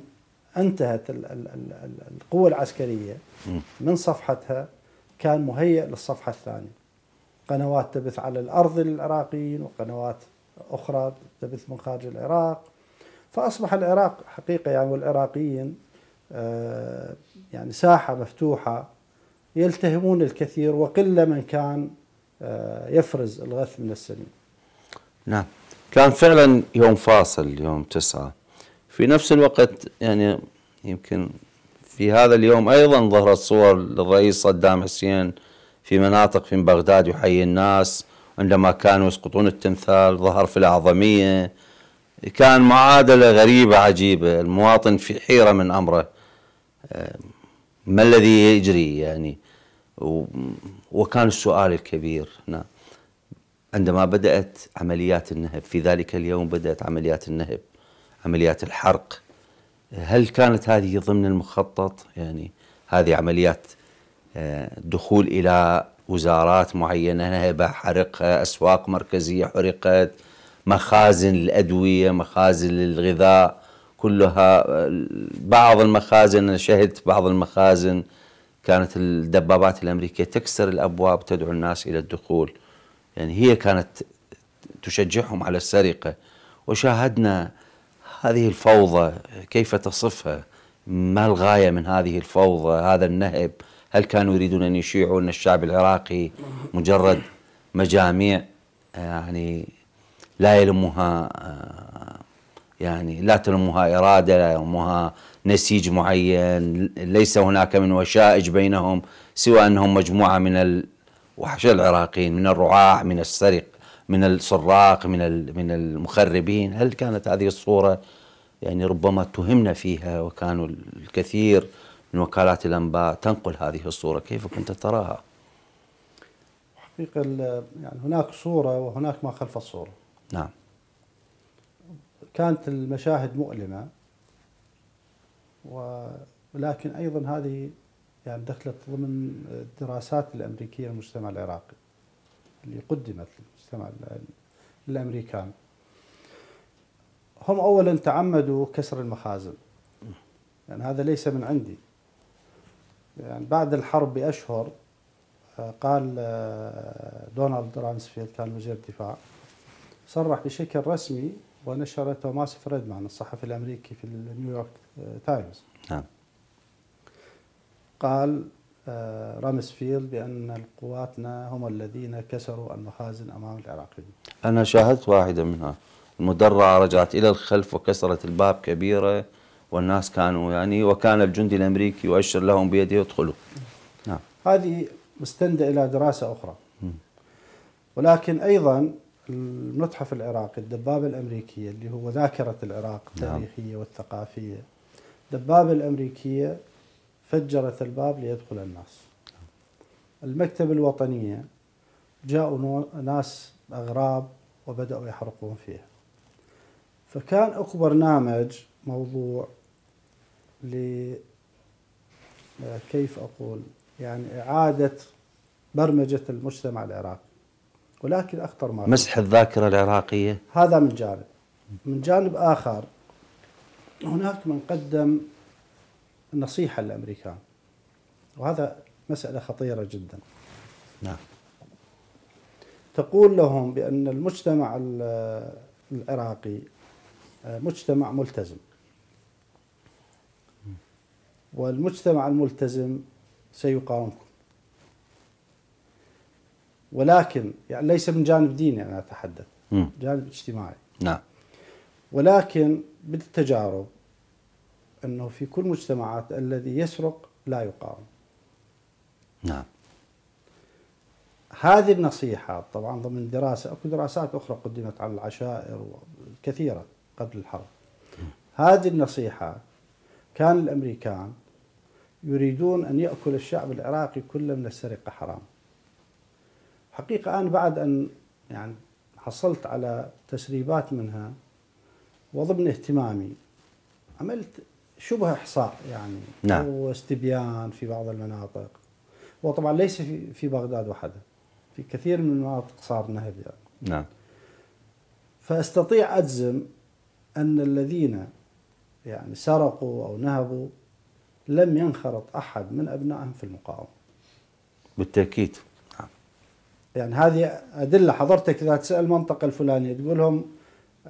انتهت ال- ال- ال- ال- القوة العسكرية مم. من صفحتها كان مهيئ للصفحة الثانية قنوات تبث على الأرض للعراقيين وقنوات أخرى تبث من خارج العراق فأصبح العراق حقيقة يعني والعراقيين آه، يعني ساحة مفتوحة يلتهمون الكثير وقلة من كان آه، يفرز الغث من السمين نعم. كان فعلا يوم فاصل يوم تسعة. في نفس الوقت يعني يمكن في هذا اليوم أيضا ظهرت صور للرئيس صدام حسين في مناطق في بغداد يحيي الناس عندما كانوا يسقطون التمثال ظهر في الأعظمية. كان معادلة غريبة عجيبة. المواطن في حيرة من أمره. ما الذي يجري يعني؟ وكان السؤال الكبير. نعم. عندما بدأت عمليات النهب في ذلك اليوم بدأت عمليات النهب عمليات الحرق. هل كانت هذه ضمن المخطط؟ يعني هذه عمليات آه، دخول إلى وزارات معينة نهبة حرقها أسواق مركزية حرقت. مخازن الأدوية مخازن الغذاء كلها بعض المخازن أنا شهدت بعض المخازن كانت الدبابات الأمريكية تكسر الأبواب تدعو الناس إلى الدخول. يعني هي كانت تشجعهم على السرقة. وشاهدنا هذه الفوضى كيف تصفها؟ ما الغاية من هذه الفوضى هذا النهب؟ هل كانوا يريدون أن يشيعوا أن الشعب العراقي مجرد مجاميع؟ يعني لا يلمها يعني لا تلمها إرادة لا يلمها نسيج معين. ليس هناك من وشائج بينهم سوى أنهم مجموعة من الوحش العراقيين من الرعاع من السرق من السراق من من المخربين. هل كانت هذه الصورة يعني ربما تهمنا فيها وكانوا الكثير من وكالات الأنباء تنقل هذه الصورة؟ كيف كنت تراها؟ حقيقة يعني هناك صورة وهناك ما خلف الصورة. نعم. كانت المشاهد مؤلمة ولكن أيضا هذه يعني دخلت ضمن الدراسات الأمريكية للمجتمع العراقي اللي قدمت للمجتمع الأمريكان. هم أولا تعمدوا كسر المخازن. يعني هذا ليس من عندي. يعني بعد الحرب بأشهر آه، قال آه، دونالد رامسفيلد كان وزير الدفاع صرح بشكل رسمي ونشر توماس فريدمان الصحفي الأمريكي في نيويورك تايمز نعم قال آه، رامسفيلد بأن قواتنا هم الذين كسروا المخازن أمام العراقيين. أنا شاهدت واحدة منها المدرعة رجعت إلى الخلف وكسرت الباب كبيرة والناس كانوا يعني وكان الجندي الأمريكي يؤشر لهم بيده يدخلوا. نعم. هذه مستندة إلى دراسة أخرى. ولكن أيضا المتحف العراقي الدبابة الأمريكية اللي هو ذاكرة العراق نعم. التاريخية والثقافية. الدبابة الأمريكية فجرت الباب ليدخل الناس. المكتبة الوطنية جاءوا ناس أغراب وبدأوا يحرقون فيها. فكان أكو برنامج موضوع ل كيف أقول؟ يعني إعادة برمجة المجتمع العراقي. ولكن أخطر ما مسح الذاكرة العراقية. هذا من جانب. من جانب آخر هناك من قدم نصيحة للأمريكان. وهذا مسألة خطيرة جدا. نعم. تقول لهم بأن المجتمع العراقي مجتمع ملتزم. والمجتمع الملتزم سيقاومكم. ولكن يعني ليس من جانب ديني أنا أتحدث م. جانب اجتماعي. نعم. ولكن بالتجارب أنه في كل مجتمعات الذي يسرق لا يقاوم. نعم. هذه النصيحة طبعا ضمن دراسة أكو دراسات أخرى قدمت على العشائر كثيرة قبل الحرب. هذه النصيحة كان الأمريكان يريدون أن يأكل الشعب العراقي كله من السرقة حرام. حقيقة أنا بعد أن يعني حصلت على تسريبات منها وضمن اهتمامي عملت شبه إحصاء يعني نعم. واستبيان في بعض المناطق وطبعا ليس في في بغداد وحدها في كثير من المناطق صار نهب يعني. نعم فأستطيع أجزم أن الذين يعني سرقوا أو نهبوا لم ينخرط أحد من أبنائهم في المقاومة. بالتأكيد. يعني هذه أدلة حضرتك إذا تسأل المنطقة الفلانية تقول لهم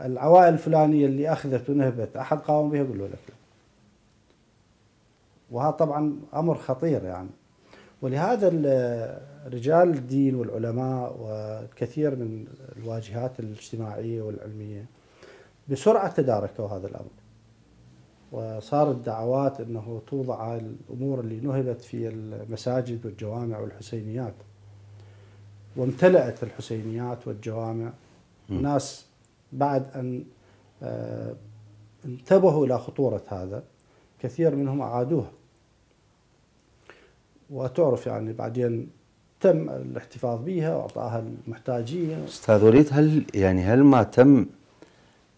العوائل الفلانية اللي أخذت ونهبت أحد قاوم بها؟ يقولوا لك وهذا طبعا أمر خطير يعني. ولهذا رجال الدين والعلماء وكثير من الواجهات الاجتماعية والعلمية بسرعة تداركوا هذا الأمر. وصارت دعوات إنه توضع الأمور اللي نهبت في المساجد والجوامع والحسينيات. وامتلأت الحسينيات والجوامع. الناس بعد أن آه، انتبهوا إلى خطورة هذا كثير منهم أعادوها. وتعرف يعني بعدين تم الاحتفاظ بها واعطائها المحتاجين. أستاذ وليد هل يعني هل ما تم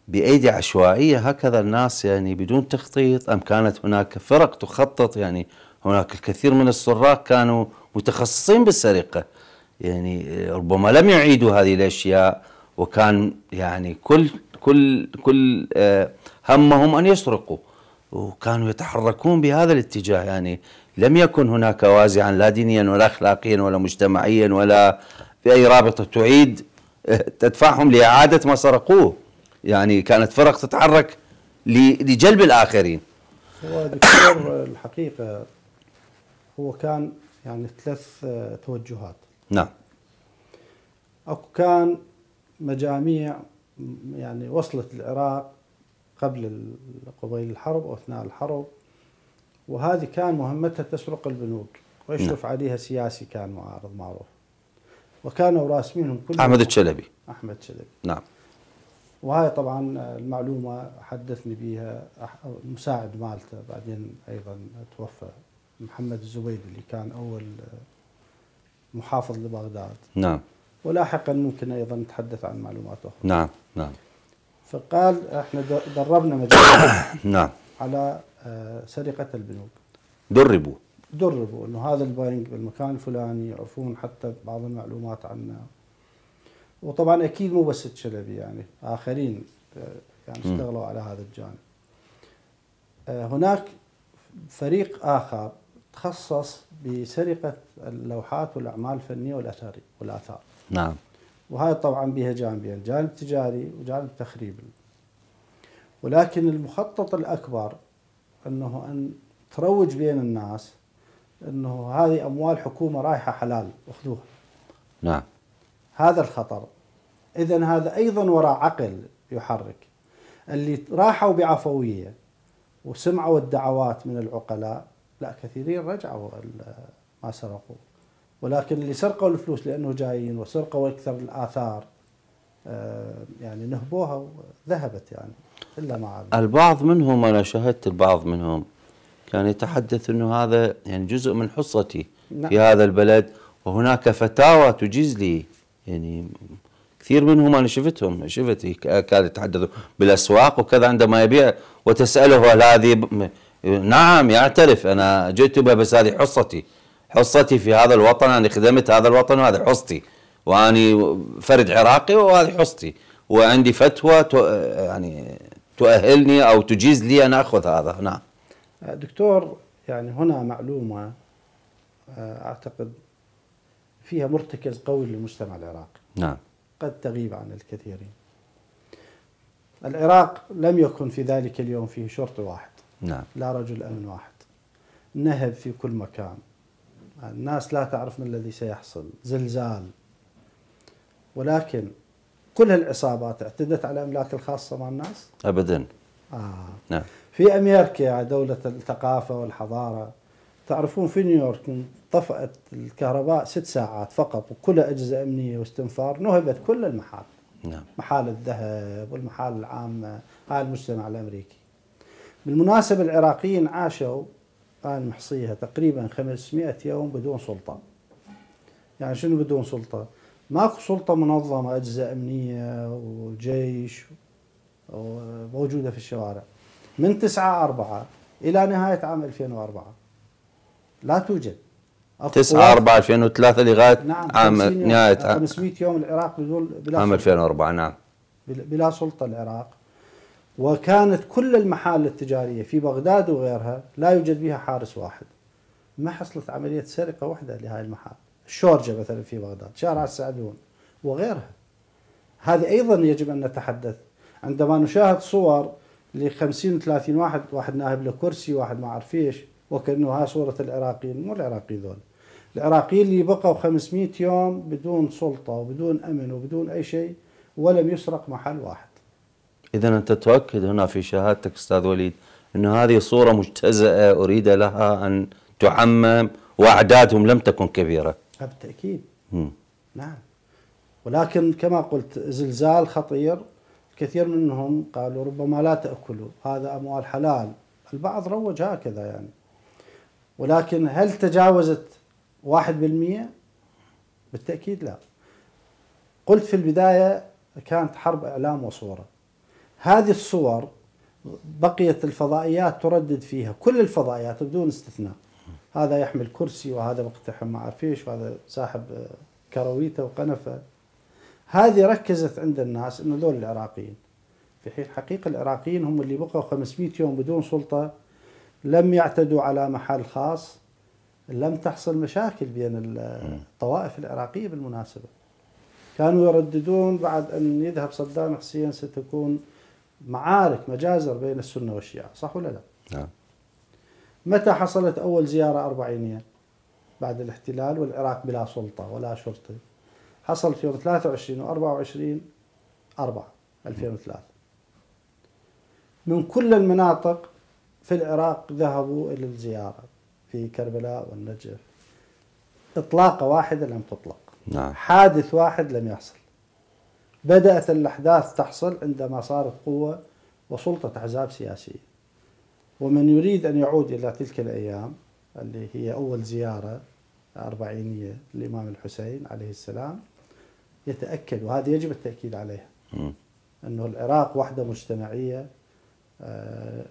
بأيدي عشوائية هكذا الناس يعني بدون تخطيط أم كانت هناك فرق تخطط؟ يعني هناك الكثير من السراق كانوا متخصصين بالسرقة. يعني ربما لم يعيدوا هذه الأشياء وكان يعني كل كل كل آه، همهم أن يسرقوا وكانوا يتحركون بهذا الاتجاه يعني. لم يكن هناك وازعا لا دينيا ولا اخلاقيا ولا مجتمعيا ولا في اي رابطة تعيد آه، تدفعهم لإعادة ما سرقوه. يعني كانت فرق تتحرك لجلب الآخرين. هو دكتور الحقيقة هو كان يعني ثلاث آه، توجهات. نعم. أكو كان مجاميع يعني وصلت العراق قبل قبيل الحرب أو أثناء الحرب وهذه كان مهمتها تسرق البنوك ويشرف نعم. عليها سياسي كان معارض معروف. وكانوا راسمينهم كلهم. أحمد الشلبي. أحمد الشلبي نعم. وهاي طبعا المعلومة حدثني بها مساعد مالته بعدين أيضا توفى محمد الزبيدي اللي كان أول محافظ لبغداد. نعم. ولاحقا ممكن أيضا نتحدث عن معلومات أخرى. نعم نعم. فقال إحنا دربنا مجال نعم. على آه، سرقة البنوك. دربوا. دربوا إنه هذا البنك بالمكان الفلاني يعرفون حتى بعض المعلومات عنه. وطبعا أكيد مو بس الشلبي يعني آخرين آه، يعني اشتغلوا على هذا الجانب. آه، هناك فريق آخر تخصص بسرقة اللوحات والأعمال الفنية والاثاري والآثار. نعم. وهذا طبعا بها جانبين جانب تجاري وجانب تخريب ولكن المخطط الأكبر أنه أن تروج بين الناس أنه هذه أموال حكومة رايحة حلال اخذوها نعم. هذا الخطر. اذا هذا أيضا وراء عقل يحرك. اللي راحوا بعفوية وسمعوا الدعوات من العقلاء لا كثيرين رجعوا ما سرقوا. ولكن اللي سرقوا الفلوس لأنه جايين وسرقوا أكثر الآثار آه، يعني نهبوها وذهبت يعني إلا مع البعض منهم أنا شاهدت البعض منهم كان يتحدث إنه هذا يعني جزء من حصتي نعم. في هذا البلد وهناك فتاوى تجيز لي. يعني كثير منهم أنا شفتهم شفت كانوا يتحدثوا بالأسواق وكذا عندما يبيع وتسأله هل هذه نعم يعترف. أنا جئت بها بس هذه حصتي. حصتي في هذا الوطن أنا خدمت هذا الوطن وهذه حصتي. وأني فرد عراقي وهذه حصتي. وعندي فتوى يعني تؤهلني أو تجيز لي أن آخذ هذا. نعم. دكتور يعني هنا معلومة آه، أعتقد فيها مرتكز قوي للمجتمع العراقي. نعم. قد تغيب عن الكثيرين. العراق لم يكن في ذلك اليوم فيه شرطي واحد. نعم. لا رجل أمن واحد. نهب في كل مكان. الناس لا تعرف ما الذي سيحصل. زلزال. ولكن كل هالعصابات اعتدت على الاملاك الخاصة مع الناس؟ ابدا. آه. نعم. في أمريكا دولة الثقافة والحضارة تعرفون في نيويورك طفأت الكهرباء ست ساعات فقط وكلها أجهزة أمنية واستنفار نهبت كل المحال. نعم. محال الذهب والمحال العامة هاي المجتمع الأمريكي. بالمناسبة العراقيين عاشوا أنا محصيها تقريبا 500 يوم بدون سلطة. يعني شنو بدون سلطة؟ ماكو سلطة منظمة أجهزة أمنية وجيش موجودة في الشوارع. من 9 4 إلى نهاية عام 2004 لا توجد. 9 4 2003 لغاية نعم عام نهاية 500 يوم العراق بدون بلا عام 2004 نعم. بلا سلطة العراق. وكانت كل المحال التجارية في بغداد وغيرها لا يوجد بها حارس واحد. ما حصلت عملية سرقة واحدة لهذه المحال. الشورجة مثلا في بغداد شارع السعدون وغيرها. هذه أيضا يجب أن نتحدث. عندما نشاهد صور ل 50 30 واحد واحد ناهب له كرسي واحد ما أعرف إيش وكانه ها صورة العراقيين مو العراقيين ذول. العراقيين اللي بقوا 500 يوم بدون سلطة وبدون أمن وبدون أي شيء ولم يسرق محل واحد. إذا أنت تؤكد هنا في شهادتك أستاذ وليد أن هذه صورة مجتزأة أريد لها أن تعمم وأعدادهم لم تكن كبيرة. بالتأكيد. نعم. ولكن كما قلت زلزال خطير كثير منهم قالوا ربما لا تأكلوا هذا أموال حلال. البعض روج هكذا يعني. ولكن هل تجاوزت واحد بالمية؟ بالتأكيد لا. قلت في البداية كانت حرب إعلام وصورة. هذه الصور بقيت الفضائيات تردد فيها كل الفضائيات بدون استثناء. هذا يحمل كرسي وهذا مقتحم ما اعرف إيش وهذا ساحب كرويته وقنفه. هذه ركزت عند الناس إنه ذول العراقيين. في حين حقيقة العراقيين هم اللي بقوا 500 يوم بدون سلطة لم يعتدوا على محل خاص لم تحصل مشاكل بين الطوائف العراقية بالمناسبة. كانوا يرددون بعد أن يذهب صدام حسين ستكون معارك مجازر بين السنة والشيعة صح ولا لا؟ نعم. متى حصلت أول زيارة أربعينية؟ بعد الاحتلال والعراق بلا سلطة ولا شرطة. حصل في يوم 23 و 24 4 2003 من كل المناطق في العراق ذهبوا إلى الزيارة في كربلاء والنجف. إطلاقة واحدة لم تطلق. نعم. حادث واحد لم يحصل. بدأت الأحداث تحصل عندما صارت قوة وسلطة أحزاب سياسية ومن يريد أن يعود إلى تلك الأيام اللي هي أول زيارة أربعينية للإمام الحسين عليه السلام يتأكد وهذا يجب التأكيد عليها. أنه العراق وحدة مجتمعية آه،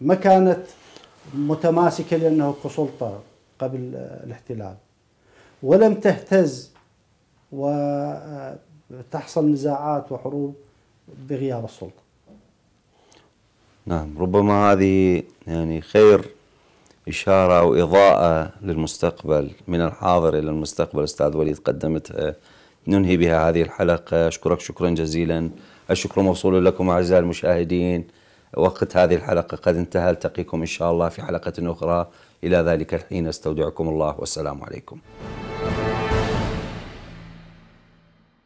ما كانت متماسكة لأنه كسلطة قبل آه، الاحتلال ولم تهتز وتحصل نزاعات وحروب بغياب السلطة. نعم ربما هذه يعني خير إشارة أو إضاءة للمستقبل من الحاضر إلى المستقبل أستاذ وليد قدمتها ننهي بها هذه الحلقة. أشكرك شكرا جزيلا. الشكر موصول لكم أعزائي المشاهدين. وقت هذه الحلقة قد انتهى. ألتقيكم إن شاء الله في حلقة أخرى. إلى ذلك الحين أستودعكم الله. والسلام عليكم.